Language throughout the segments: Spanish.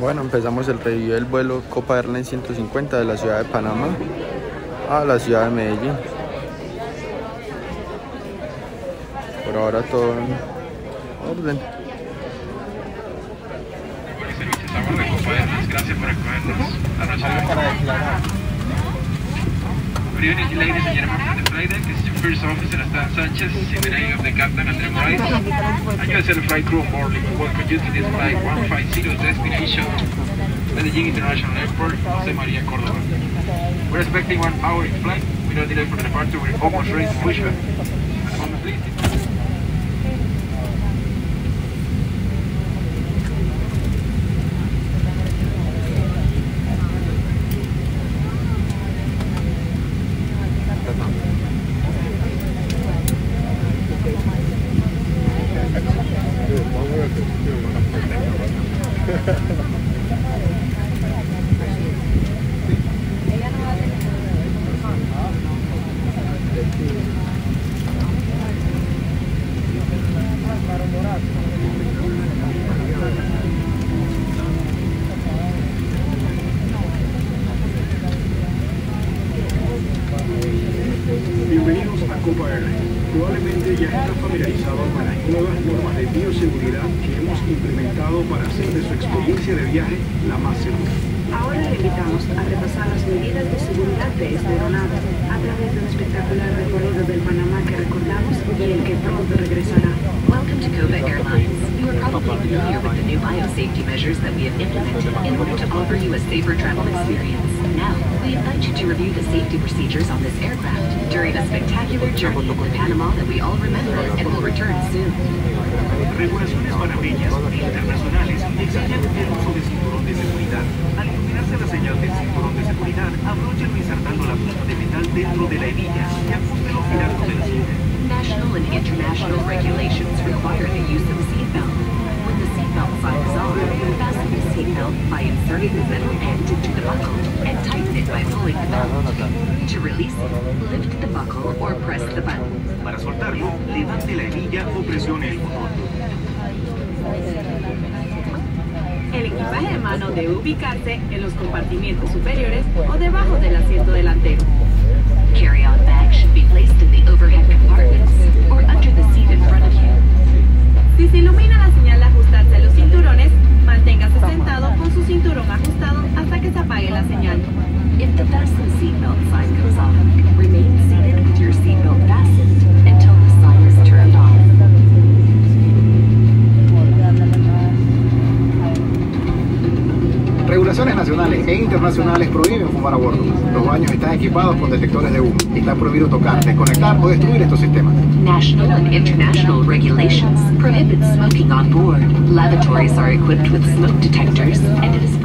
Bueno, empezamos el review del vuelo Copa Airlines 150 de la ciudad de Panamá a la ciudad de Medellín. Por ahora todo en orden. Gracias por acogernos Ladies and gentlemen from the flight deck. This is your first officer, Stan Sanchez, in the name of the captain and the right. And you the flight crew on board. We welcome you to this flight 150 destination, Medellin International Airport, Jose Maria Cordova. We're expecting one hour in flight. We don't delay for the departure. We're almost ready to push back. Segura. Ahora le invitamos a repasar las medidas de seguridad de esta aeronave a través de un espectacular recorrido del Panamá que recordamos y el que pronto regresará. Welcome to Copa Airlines. You are probably familiar with the new biosafety measures that we have implemented in order to offer you a safer travel experience. Now, we invite you to review the safety procedures on this aircraft during a spectacular journey over Panama that we all remember and will return soon. Regulaciones panameñas e internacionales exigen el uso de cinturón de seguridad. Al iluminarse la señal del cinturón de seguridad, insertando la punta de metal dentro de la hebilla y girando del cinturón. National and international regulations require the use of seatbelt. When the seatbelt sign is on, fasten the seatbelt by inserting the metal end buckle and tighten it by pulling the belt. To release it, lift the buckle or press the button. Para soltarlo, levante la hebilla o presione el botón. El equipaje de mano debe ubicarse en los compartimientos superiores o debajo del asiento delantero. Carry-on bags should be placed in the overhead compartments or under the seat in front of you. Si se ilumina la señal de ajustarse a los cinturones, manténgase sentado con su cinturón ajustado hasta que se apague la señal. On, remain seated with your seatbelt fastened until the sign is turned off. Regulaciones nacionales e internacionales prohíben fumar a bordo. Los baños están equipados con detectores de humo. Está prohibido tocar, desconectar o destruir estos sistemas. National and international regulations prohibit smoking on board. Lavatories are equipped with smoke detectors, and it is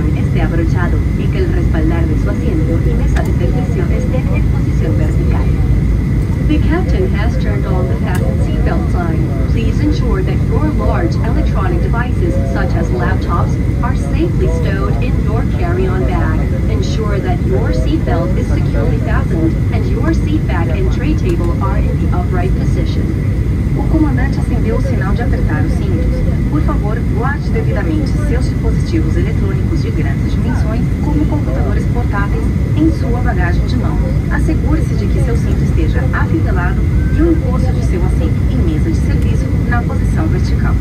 cinturón esté abrochado y que el respaldar de su asiento y mesa de servicio estén en posición vertical. The captain has turned on the fasten seatbelt sign. Please ensure that your large electronic devices, such as laptops, are safely stowed in your carry-on bag. Ensure that your seatbelt is securely fastened and your seat back and tray table are in the upright position. O comandante acendeu o guarde devidamente seus dispositivos eletrônicos de grandes dimensões, como computadores portáteis, em sua bagagem de mão. Assegure-se de que seu cinto esteja afivelado e o encosto de seu assento e mesa de serviço na posição vertical.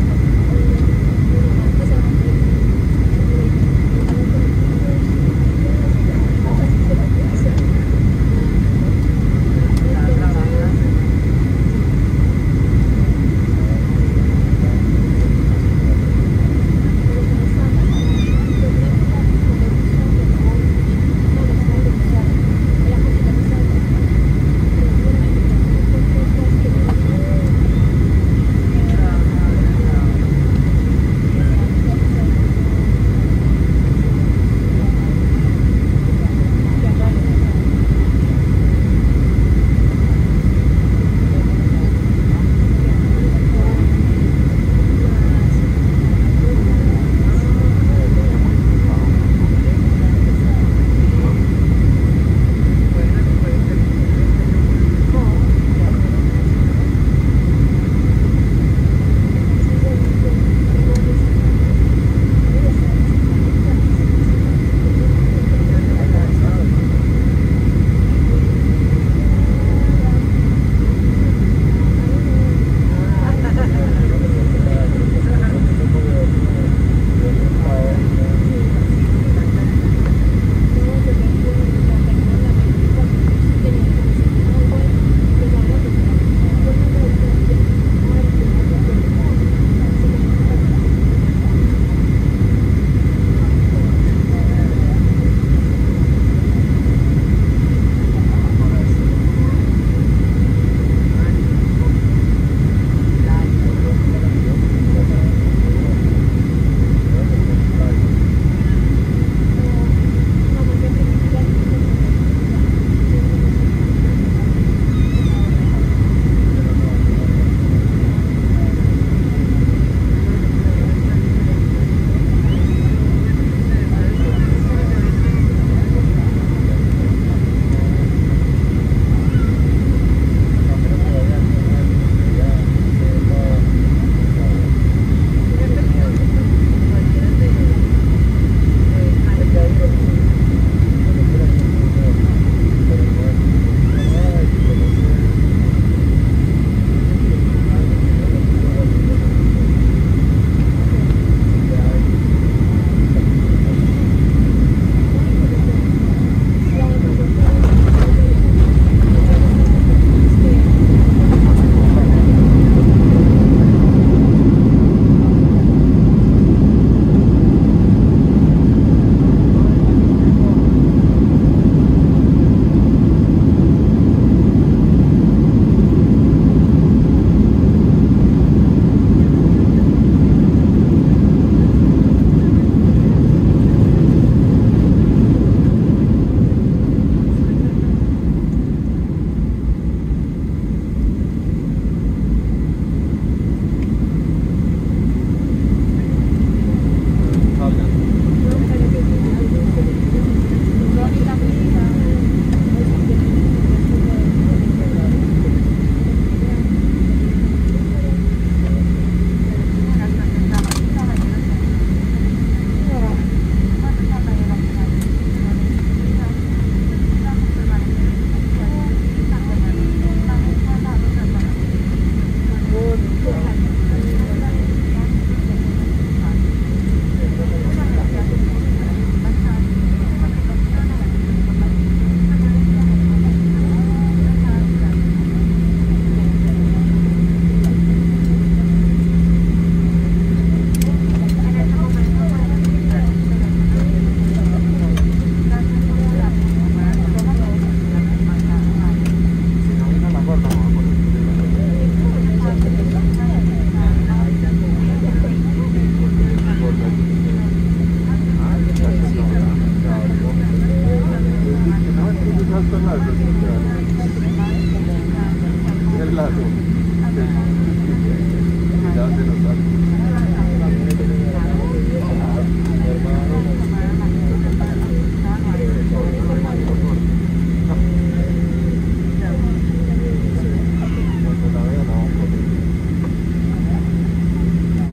to leży.